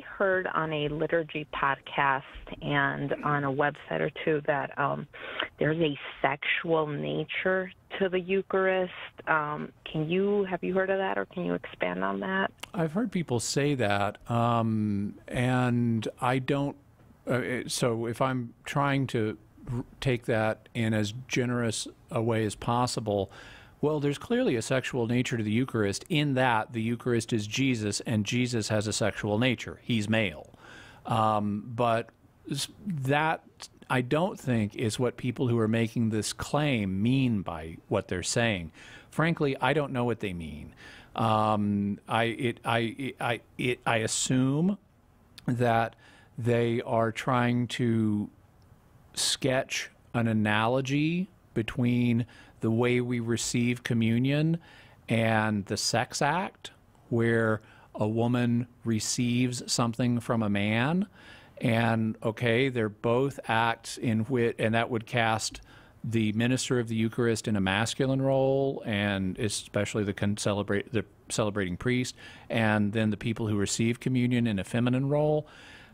Heard on a liturgy podcast and on a website or two that um, there's a sexual nature to the Eucharist. Um, can you have you heard of that, or can you expand on that? I've heard people say that, um, and I don't. Uh, so if I'm trying to take that in as generous a way as possible. Well, there's clearly a sexual nature to the Eucharist in that the Eucharist is Jesus and Jesus has a sexual nature. He's male. Um, but that, I don't think, is what people who are making this claim mean by what they're saying. Frankly, I don't know what they mean. Um, I, it, I, it, I, it, I assume that they are trying to sketch an analogy between the way we receive communion and the sex act, where a woman receives something from a man. And okay, they're both acts in which, and that would cast the minister of the Eucharist in a masculine role, and especially the con- celebrate the celebrating priest, and then the people who receive communion in a feminine role.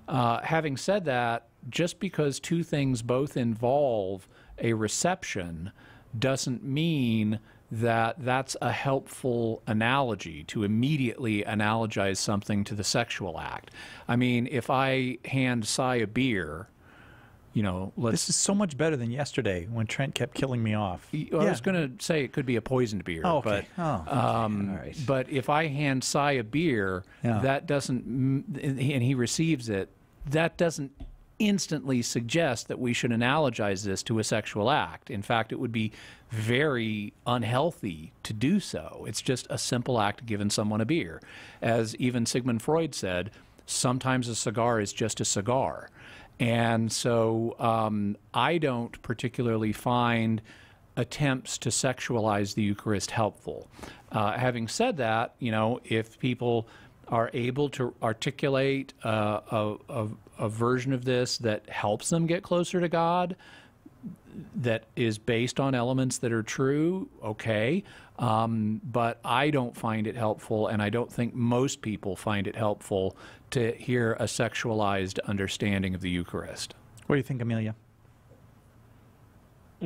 Uh, having said that, just because two things both involve a reception doesn't mean that that's a helpful analogy to immediately analogize something to the sexual act. I mean, if I hand Cy a beer, you know, let's. This is so much better than yesterday when Trent kept killing me off. I was going to say it could be a poisoned beer, Oh, okay. but Oh, okay. um, All right. but if I hand Cy a beer, Yeah. that doesn't, m- and he and he receives it, that doesn't instantly suggest that we should analogize this to a sexual act. In fact, it would be very unhealthy to do so. It's just a simple act giving someone a beer. As even Sigmund Freud said, sometimes a cigar is just a cigar. And so um, I don't particularly find attempts to sexualize the Eucharist helpful. Uh, having said that, you know, if people are able to articulate uh, a, a, a version of this that helps them get closer to God, that is based on elements that are true, okay. Um, but I don't find it helpful, and I don't think most people find it helpful to hear a sexualized understanding of the Eucharist. What do you think, Amelia?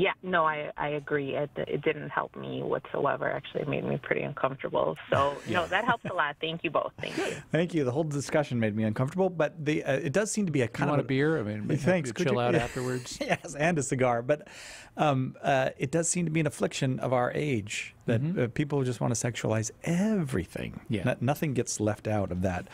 Yeah, no, I I agree. It it didn't help me whatsoever. Actually, it made me pretty uncomfortable. So no, that helps a lot. Thank you both. Thank you. Thank you. The whole discussion made me uncomfortable, but the uh, it does seem to be a You kind want of a beer? I mean, happy Thanks. to Could chill you- out afterwards. yes, and a cigar. But um, uh, it does seem to be an affliction of our age that uh, people just want to sexualize everything. Mm-hmm. Yeah. No- nothing gets left out of that.